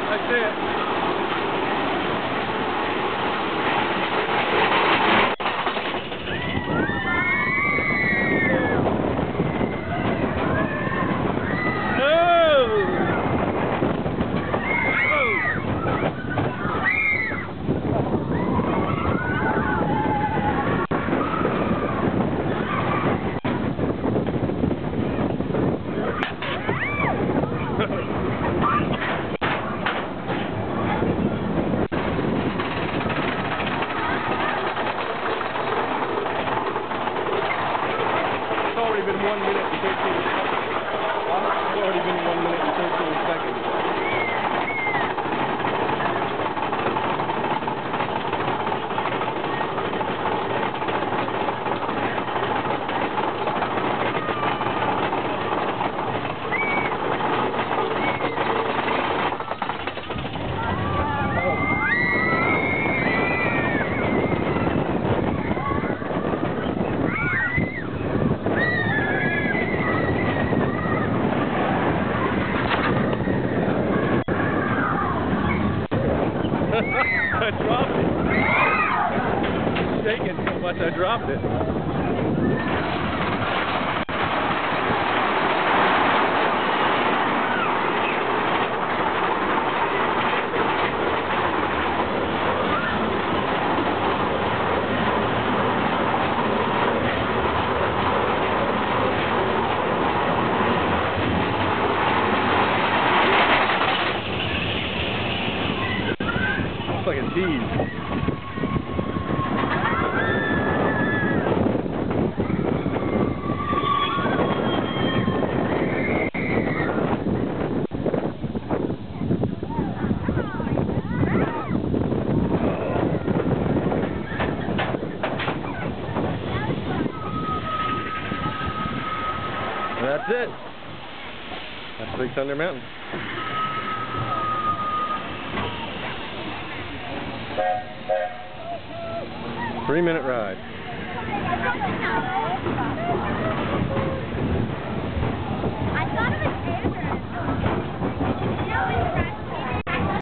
I see it. Much I dropped it. Like a tease. That's it. That's Big Thunder Mountain. Three minute ride.